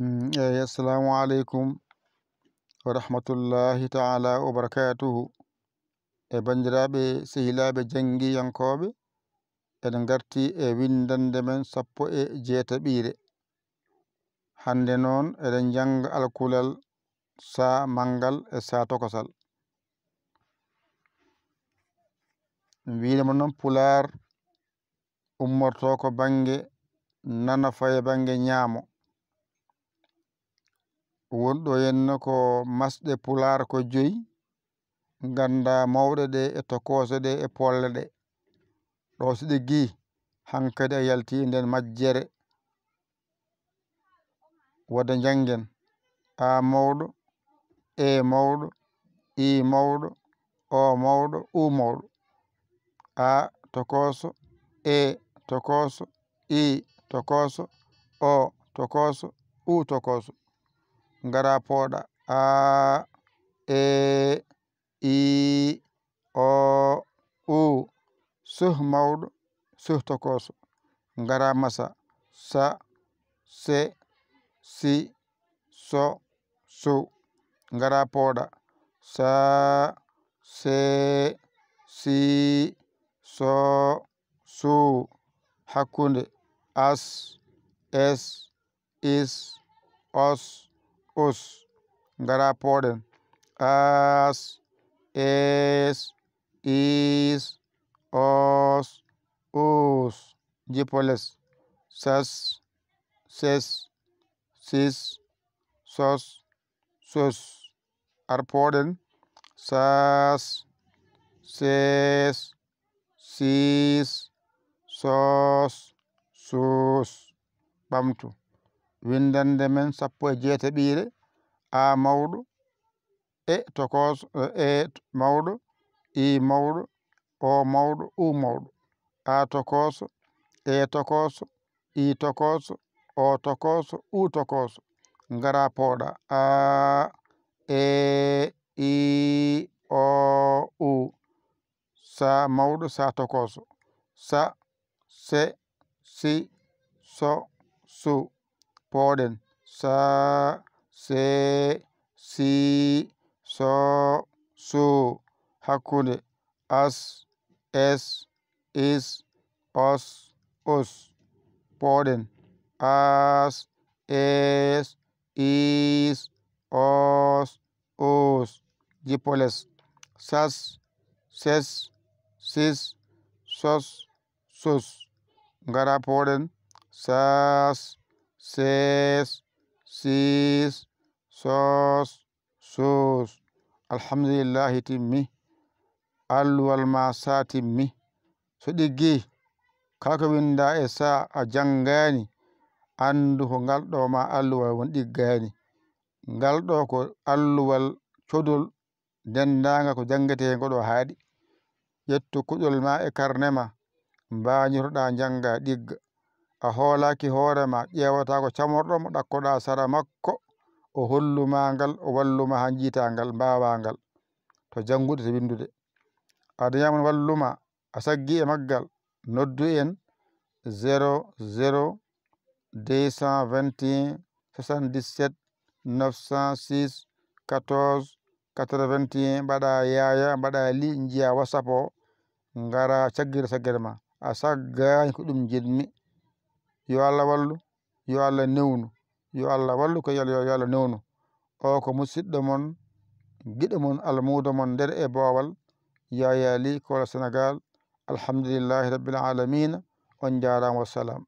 Mm, eyi assalamu aleykum wa rahmatullahi taala wa barakatuhu. E bandiraɓe sehilaɓe jangguiyankoɓe eɗen garti e windande men sappo e jeetaɓire hande noon eɗen janga alkulal sa mangal e sa tokosal. Winema noon pular ummorto ko banggue nana faye banggue ñaamo. wonɗo henna ko masɗe pular ko joyi ganda mawɗe ɗe e tokose ɗe e polle ɗe. Ɗo so ɗe gi hankkadi a yalti e nden majjere. Wode janggen a mawɗo e mawɗo i mawɗo o mawɗo u mawɗo. A tokoso e tokoso i tokoso o tokoso u tokoso gara pooɗa a e i o u. Soh mawɗo soh tokoso gara masa sa se si so sow gara pooɗa sa se si so suu hakkude as es is os Os that are pardoned. As, es, is, os, os. Gipoles. Sas, ses, sis, sos, sus. Are pardoned. Sas, ses, sis, sos, sus. Bamtu. Windande men sappo e jeetaɓiire a mawɗo e tokoso e mawɗo i mawɗo o mawɗo u mawɗo a tokoso e tokoso i tokoso o tokoso u tokoso ngara pooɗa a e i o u sa mawɗo sa tokoso sa se si so su पौडेन स, से, सी, सौ, सो, हकुन, अस, एस, इस ओस उस। पौडेन आस एस, इस ओस ओस जिपोलस सस, सेस, सिस, सस, सुस। गरापोडन सस seize, six, sos, sos. Alhamdulillahi timmi, alluwal ma sa timmi. So ɗiggi, kaka winda e sa a jangani, andu ko ngal ɗo ma alluwal won ɗiggani. Ngal ɗo ko alluwal codol dendaga ko jangete ngo ɗo haaɗi. Ƴettu kuƴol ma e karne ma, mbañirɗa janga ɗigga. a hoolaki hoorema ma ƴeewata ko camorɗomo ɗakkoɗa sara makko o holluma ngal o walluma ha jiita ngal mbawa ngal to janngude to windude adayama walluma a saggi e maggal noddu en 00 221 77 906 14 81 mbaɗa yaya mbaɗa li jiya whatsapp o ngara caggira saggere ma. A saggani ko ɗum jiɗmi yo allah wallu yo allah newnu yo allah wallu ko yo allah newnu o ko musidɗo moon giɗo moon almudo moon nder e boowal yaya li kola sénégal alhamdulillahi rabbil alamina on jarama wassalam